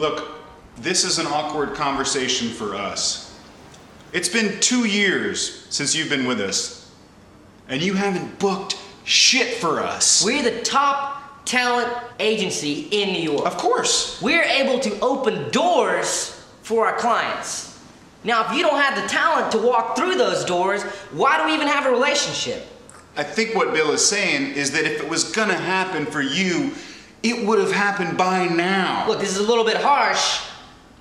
Look, this is an awkward conversation for us. It's been two years since you've been with us, and you haven't booked shit for us. We're the top talent agency in New York. Of course. We're able to open doors for our clients. Now, if you don't have the talent to walk through those doors, why do we even have a relationship? I think what Bill is saying is that if it was gonna happen for you, it would have happened by now. Look, this is a little bit harsh,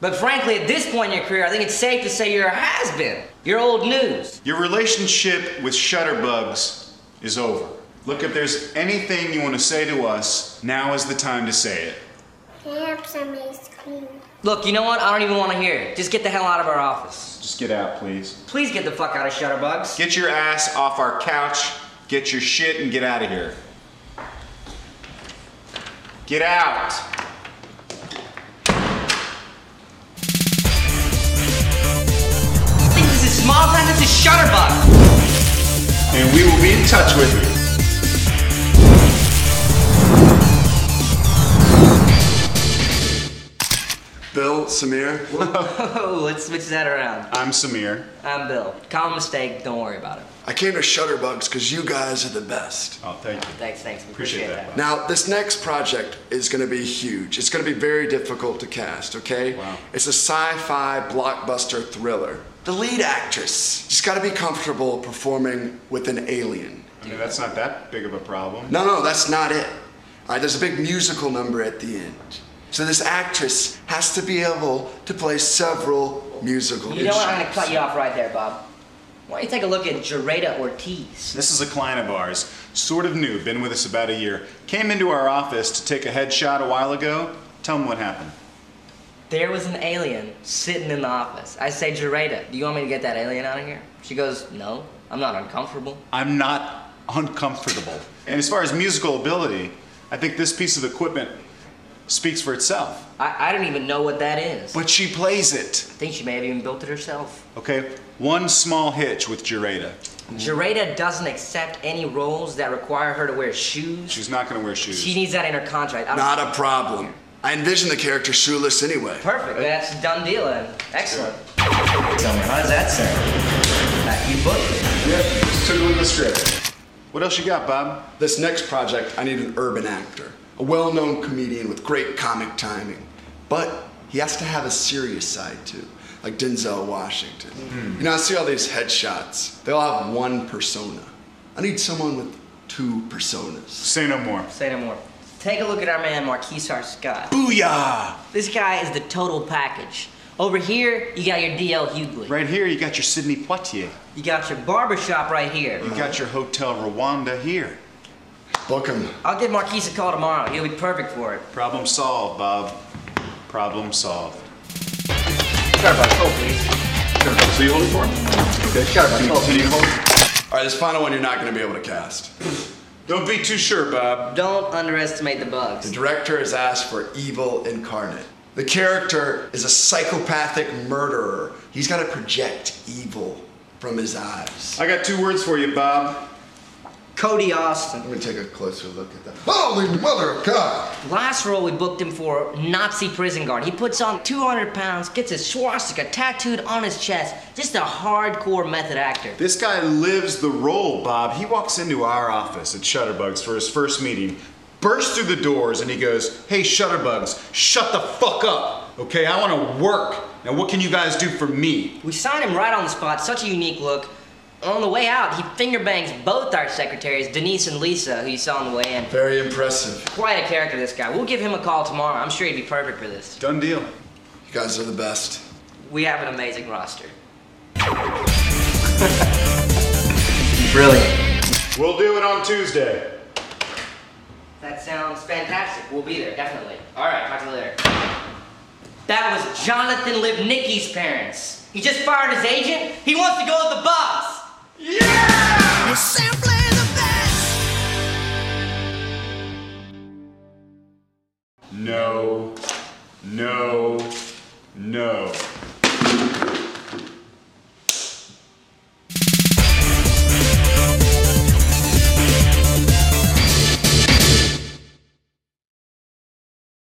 but frankly, at this point in your career, I think it's safe to say you're a has been. You're old news. Your relationship with Shutterbugs is over. Look, if there's anything you want to say to us, now is the time to say it. Can I have some ice cream? Look, you know what? I don't even want to hear it. Just get the hell out of our office. Just get out, please. Please get the fuck out of Shutterbugs. Get your ass off our couch, get your shit, and get out of here. Get out. I think this is small time. This is Shutterbug. And we will be in touch with you. Samir, Oh, let's switch that around. I'm Samir. I'm Bill. Common mistake. Don't worry about it. I came to Shutterbugs because you guys are the best. Oh, thank you. Thanks, thanks. We Appreciate appreciate, that. that. Now, this next project is going to be huge. It's going to be very difficult to cast, okay? Wow. It's a sci fi blockbuster thriller. The lead actress, she's got to be comfortable performing with an alien. I mean, that's not that big of a problem. No, no, that's not it. All right, there's a big musical number at the end. So this actress has to be able to play several musical You know what? I'm gonna cut you off right there, Bob. Why don't you take a look at Jareda Ortiz? This is a client of ours, sort of new, been with us about a year. Came into our office to take a headshot a while ago. Tell him what happened. There was an alien sitting in the office. I say, Jareda, do you want me to get that alien out of here? She goes, No, I'm not uncomfortable. I'm not uncomfortable. And as far as musical ability, I think this piece of equipment speaks for itself. I, I don't even know what that is. But she plays it. I think she may have even built it herself. Okay? One small hitch with Jareda. Jareda doesn't accept any roles that require her to wear shoes. She's not gonna wear shoes. She needs that in her contract. I don't- Not a problem. I envision the character shoeless anyway. Perfect. That's a done deal then. Excellent. Tell me, how does that sound? Uh, you booked it. Yep, just took a look at the script. What else you got, Bob? This next project, I need an urban actor, a well known comedian with great comic timing. But he has to have a serious side too, like Denzel Washington. Hmm. You know, I see all these headshots, they all have one persona. I need someone with two personas. Say no more. Say no more. Take a look at our man Marquise R. Scott. Booyah! This guy is the total package. Over here, you got your DL Hughley. Right here, you got your Sidney Poitier. You got your barbershop right here. You got your Hotel Rwanda here. Book him. I'll give Marquise a call tomorrow. He'll be perfect for it. Problem solved, Bob. Problem solved. Shutterbug, hold please. So you holding for him? Okay. Shutterbug, hold. Continue to hold. All right, this final one you're not going to be able to cast. Don't be too sure, Bob. Don't underestimate the bugs. The director has asked for evil incarnate. The character is a psychopathic murderer. He's got to project evil from his eyes. I got two words for you, Bob. Cody Austin. Let me take a closer look at that. Holy mother of God! Last role we booked him for Nazi prison guard. He puts on 200 pounds, gets his swastika tattooed on his chest. Just a hardcore method actor. This guy lives the role, Bob. He walks into our office at Shutterbugs for his first meeting, bursts through the doors, and he goes, Hey, Shutterbugs, shut the fuck up. Okay, I want to work. Now, what can you guys do for me? We signed him right on the spot. Such a unique look. On the way out, he finger bangs both our secretaries, Denise and Lisa, who you saw on the way in. Very impressive. Quite a character, this guy. We'll give him a call tomorrow. I'm sure he'd be perfect for this. Done deal. You guys are the best. We have an amazing roster. Brilliant. We'll do it on Tuesday. That sounds fantastic. We'll be there, definitely. All right, talk to you later. That was Jonathan Lipnicki's parents. He just fired his agent. He wants to go with the boss. No.